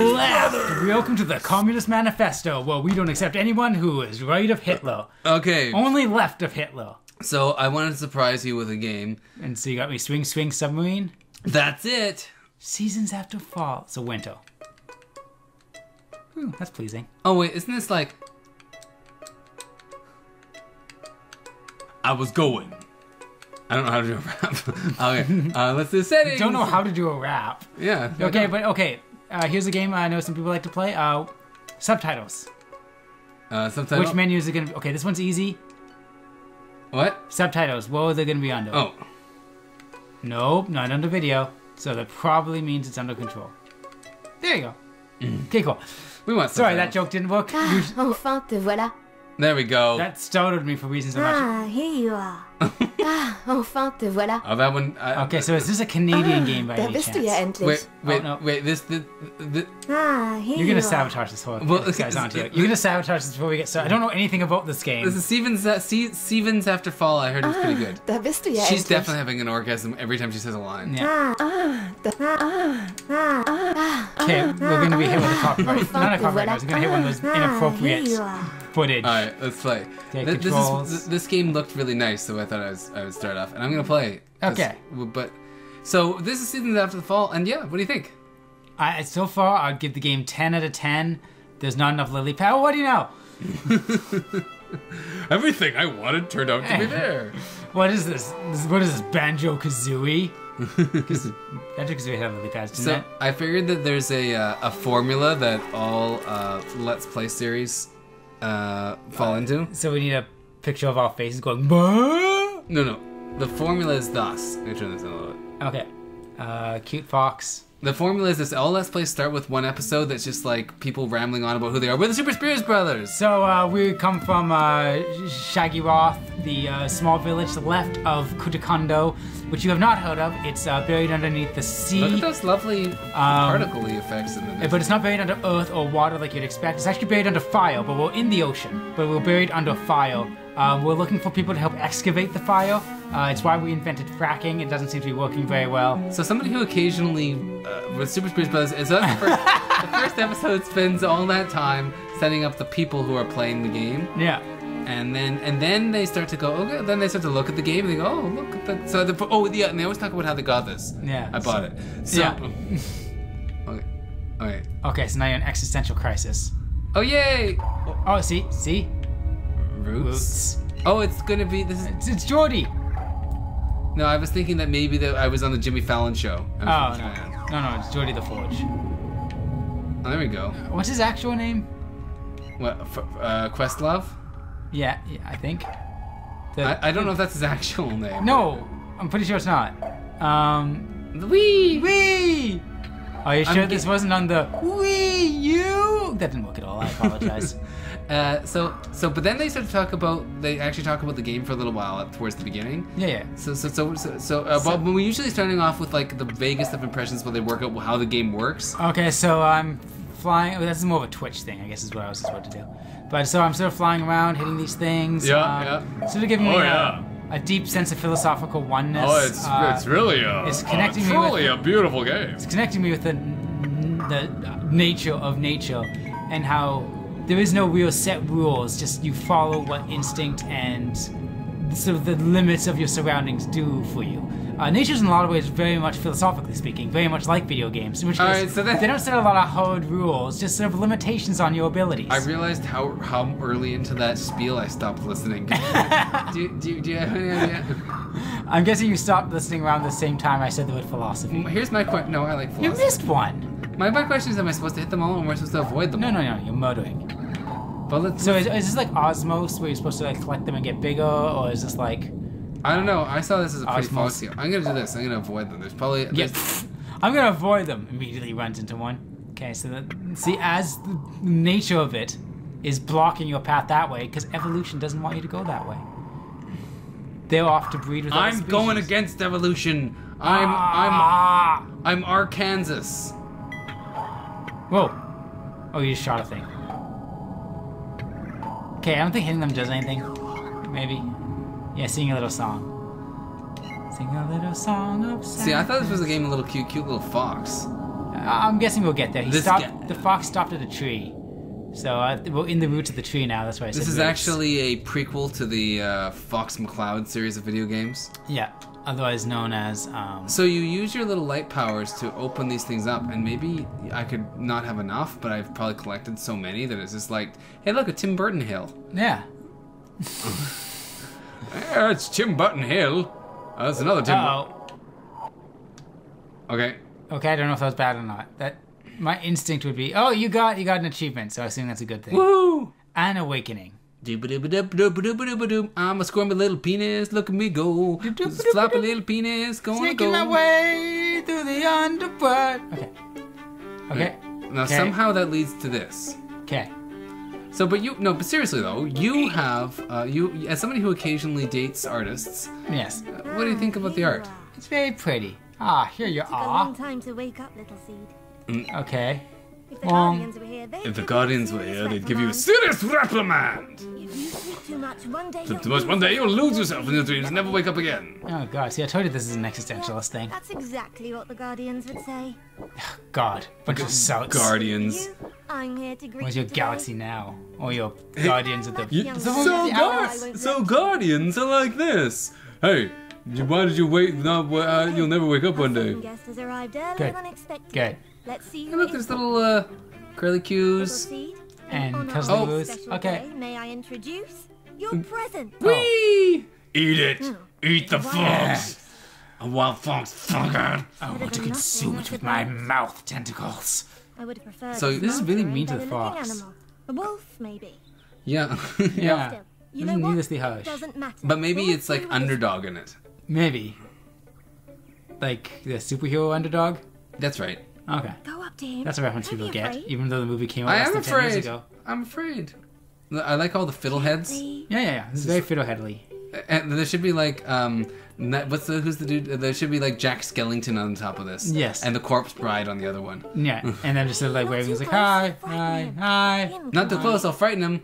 left. Welcome to the Communist Manifesto, where we don't accept anyone who is right of Hitler. Okay, Only left of Hitler. so I wanted to surprise you with a game. And so you got me Swing Swing Submarine. That's it. Seasons after fall. So winter. Ooh, that's pleasing. Oh wait, isn't this like? I was going. I don't know how to do a rap. okay, uh, let's do settings. Don't know how to do a rap. Yeah. Okay, but okay. Uh, here's a game I know some people like to play. Uh, subtitles. uh, subtitle. Which menus are gonna be? Okay, this one's easy. What? Subtitles. What are they gonna be under? Oh, Nope, not under video. So that probably means it's under control. There you go. Mm. Okay, cool. we want. Sorry, that joke didn't work. Ah, enfin te voilà. There we go. that startled me for reasons I'm not sure. Ah, here you are. ah, enfin te voilà. oh, that one. I, Okay, so is this a Canadian game by Da any bist du ja chance? endlich. Wait, wait, no. wait. This, this, this, Ah, here You're gonna are. sabotage this whole Well, this guy's this- onto you. this- You're gonna sabotage this before we get started. I don't know anything about this game. this is Stevens. Uh, Stevens after fall. I heard it's pretty good. Da bist du ja She's endlich. definitely having an orgasm every time she says a line. Yeah. Ah, ah, ah, ah, ah, ah, Okay, we're gonna be hit with a copyright. Not a te copyright. voilà. notice. We're gonna hit one of those Ah, inappropriate here you are. Footage. All right, let's play. Th- this is th- this game looked really nice, so I thought I, was, I would start off, and I'm gonna play. Okay. But so this is seasons after the fall, and yeah, what do you think? I, so far, I'd give the game 10 out of 10. There's not enough lily pad. What do you know? Everything I wanted turned out to be there. What is this? this what is this? Banjo Kazooie? Because Banjo Kazooie had lily pads, didn't So it? I figured that there's a uh, a formula that all uh, Let's Play series uh, fall into. So we need a picture of our faces going. "Bah!" No, no. The formula is thus. Let me turn this in a little bit. Okay. Uh, cute fox. The formula is this: all Let's Plays start with one episode that's just like people rambling on about who they are. We're the Super Speers Brothers. So uh, we come from uh, Shaggy Roth, the uh, small village left of Kutakondo, which you have not heard of. It's uh, buried underneath the sea. Look at those lovely particle effects in the. But it's not buried under earth or water like you'd expect. It's actually buried under fire, but we're in the ocean. But we're buried under fire. Um, we're looking for people to help excavate the fire. Uh, it's why we invented fracking. It doesn't seem to be working very well. So somebody who occasionally uh, with Super Speers Brothers is us. The first, the first episode spends all that time setting up the people who are playing the game, Yeah. and then and then they start to go. Okay, then they start to look at the game and they go, oh look at that. So the, oh yeah, and they always talk about how they got this. Yeah. I bought it. So, Yeah. okay. Okay. Okay, so now you're in existential crisis. Oh yay! Oh, see, see, Roots. Roots. Oh, it's gonna be this. Is, It's, it's Geordi. No, I was thinking that maybe that I was on the Jimmy Fallon show. Oh no, no, no, it's Geordi La Forge. Oh, there we go. What's his actual name? What? Uh, Questlove? Yeah, yeah I think. The- I, I don't know if that's his actual name. No, I'm pretty sure it's not. Um, Wee. Wii. Are you I'm sure ge- this wasn't on the Wii U? That didn't work at all. I apologize. Uh, so so but then they start to talk about they actually talk about the game for a little while up towards the beginning. yeah, yeah. So so so so, so, uh, So- but when we're usually starting off with like the vaguest of impressions, where they work out how the game works. Okay, so I'm flying. oh, That's more of a Twitch thing, I guess, is what I was supposed to do. But so I'm sort of flying around, hitting these things. Yeah, um, yeah. Sort of giving me Oh, a, yeah. a deep sense of philosophical oneness. Oh, it's uh, it's really a, it's a connecting me truly with- a beautiful game. it's connecting me with the the nature of nature and how there is no real set rules. Just you follow what instinct and sort of the limits of your surroundings do for you. Uh, nature's in a lot of ways very much philosophically speaking, very much like video games. Which All case, right, so they don't set a lot of hard rules, just sort of limitations on your abilities. I realized how how early into that spiel I stopped listening. do, you, do, do you have any idea? I'm guessing you stopped listening around the same time I said the word philosophy. Here's my question. No, I like You missed one. My, my question is: Am I supposed to hit them all, or am I supposed to avoid them? No, all? no, no, you're murdering. But let's. So is, is this like Osmos, where you're supposed to like collect them and get bigger, or is this like I don't know. I saw this as a pretty foxy. I'm gonna do this. I'm gonna avoid them. There's probably. Yeah, I'm gonna avoid them. Immediately runs into one. Okay, so the, see, as the nature of it is blocking your path that way, because evolution doesn't want you to go that way. They're off to breed with. I'm going against evolution. I'm Ah! I'm I'm Arkansas. Whoa! Oh, you just shot a thing. Okay, I don't think hitting them does anything. Maybe. Yeah, sing a little song. Sing a little song of See, I thought this was a game of little cute, cute little fox. I'm guessing we'll get there. He This stopped. guy- The fox stopped at a tree, so uh, we're in the roots of the tree now. That's why I said This is roots. actually a prequel to the uh, Fox McCloud series of video games. yeah, otherwise known as um, So you use your little light powers to open these things up, and maybe I could not have enough, but I've probably collected so many that it's just like, hey, look, a Tim Burton Hill. yeah. Yeah, it's Tim Burton Hill. Uh, that's another Tim. Oh, Okay. okay. I don't know if that was bad or not. That my instinct would be, oh, you got you got an achievement, so I assume that's a good thing. Woo! An awakening. I'm a squirmy little penis. Look at me go. This floppy little penis going to Taking go. my way through the underworld. Okay. Okay. Now Okay. somehow that leads to this. Okay. So, but you no, but seriously though, you have uh, you as somebody who occasionally dates artists. Yes. uh, What do you think about the art? It's very pretty. Ah, here you are. Took a long time to wake up, little seed. Okay. If the guardians were here, they'd If the give guardians you a were serious here, they'd give you a reprimand. serious reprimand. If you sleep too much, one day you'll too much, one day you'll lose yourself in your dreams and never wake up again. Oh god, see I told you this is an existentialist thing. That's exactly what the guardians would say. God. Bunch of souts. Guardians. You, I'm here to greet Where's your today. galaxy now? Or your guardians of the You- So, So, yeah, guards, so guardians are like this. Hey, you- why did you wait? Not, uh, you'll never wake up one day. second guest has arrived earlier Good. than expected. Good. Let's see Hey, look, there's little uh, curly cues. And In honor Cuzzly of this Woos. special Okay. day, May I introduce your present? Whee! Eat it. Hmm. Eat the Wow. fox. A wild fox fucker. I want to consume it with my mouth tentacles. I would have preferred. So this is really smarter mean to and the fox. A wolf, maybe. Yeah, Yeah. Still, you This know is what? needlessly harsh. Doesn't matter. but maybe it's like see what this- underdog in it. Maybe. Like the superhero underdog? That's right. Okay. Go up to him. That's a reference Don't people get, afraid. even though the movie came out I less am than 10 years afraid. ago. I'm afraid. I like all the fiddleheads. Yeah, yeah, yeah. This is very fiddleheadly. And there should be like um, na- what's the who's the dude? There should be like Jack Skellington on top of this. Yes. And the corpse bride on the other one. Yeah, and then just sort of like waving, too he's like, hi, hi, hi. Not too close. on. I'll frighten him.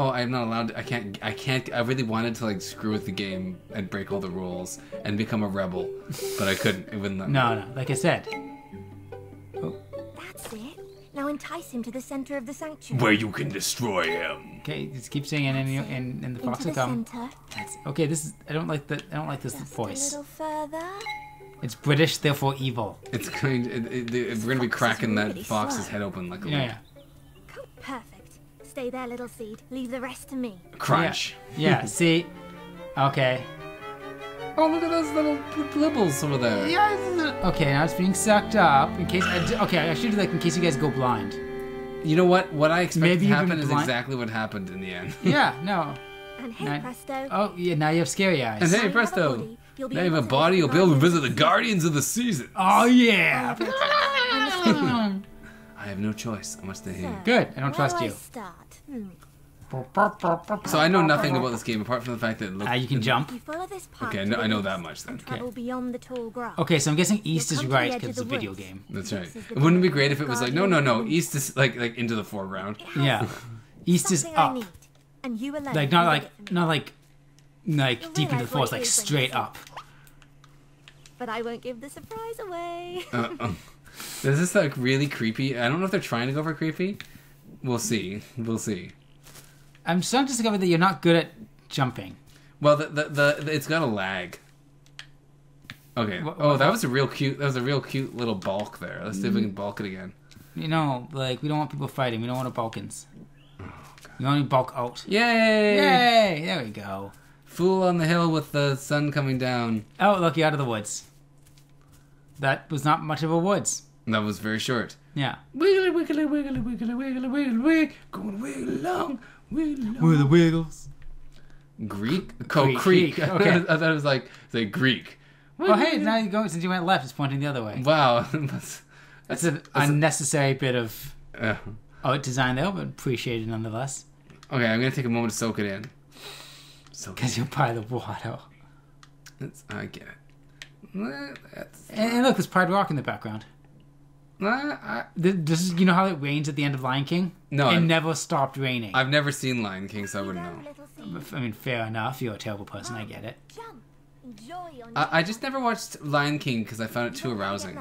Oh, I'm not allowed. To, I can't. I can't. I really wanted to like screw with the game and break all the rules and become a rebel, but I couldn't. It wouldn't let me. No, no, like I said. Oh. That's it. Now entice him to the center of the sanctuary. Where you can destroy him. Okay, just keep saying it, and, you- and, and the fox Into will come. center. That's okay. This is. I don't like the. I don't like this Just voice. a little further. It's British, therefore evil. It's going. It, it, it, we're gonna be Fox is cracking that really fox's slow. head open like a Yeah, yeah. Perfect. Stay there, little seed. Leave the rest to me. crunch. Yeah. See. Okay. Oh, look at those little blibbles over there. Yeah. Okay, now it's being sucked up. In case. I, d- okay, I should do like in case you guys go blind. You know what? What I expected Maybe to happen is blind- exactly what happened in the end. Yeah. No. And hey, Nice. presto. Oh yeah. Now you have scary eyes. And Now hey, you have a presto! body, you'll be Now have able a to body. You'll be able to visit the guardians of the season. Oh yeah. I have no choice. I must stay here. Good. I don't Where trust do you. I start? Hmm. So I know nothing about this game apart from the fact that it looks. Ah, you can jump. You this Okay, I know, I know that much then. and travel beyond the tall grass. Okay, so I'm guessing east You'll is come to the right because it's a video woods. game. That's right. It wouldn't it be great if it was like no, no, no, east is like like into the foreground. Yeah. East is Something I up. need, and you alone Like not like it for me. not like like You'll deep into the forest, like is when you straight up. But I won't give the surprise away. Uh, uh, this is like really creepy. I don't know if they're trying to go for creepy. We'll see. We'll see. I'm starting to discover that you're not good at jumping. Well, the the, the, the it's got a lag. Okay. Wha- Oh, wha- that was a real cute. That was a real cute little bulk there. Let's see if we can bulk it again. You know, like we don't want people fighting. We don't want a Balkans. You only bulk out. Yay! Yay! There we go. Fool on the hill with the sun coming down. Oh, look, you're out of the woods. That was not much of a woods. That was very short. Yeah. Wiggly wiggly wiggly wiggly wiggly wiggly wig. Going wiggle along, wiggle along. the Wiggles? Greek? Oh, Creek, Creek. Creek, okay. I thought it was like say Greek. Oh, hey, now you go since you went left. It's pointing the other way. Wow. that's, That's an that's- unnecessary bit of uh, art design there, but appreciated nonetheless. okay, I'm gonna take a moment to soak it in. Soak it. Because you're by the water. That's, I get it. That's, And, and look, there's Pride Rock in the background. Uh, I, This is, you know how it rains at the end of Lion King? No, It I've- never stopped raining. I've never seen Lion King, so I wouldn't know. I mean, fair enough. You're a terrible person. I get it. Jump. Enjoy on I, I just never watched Lion King because I found it too arousing.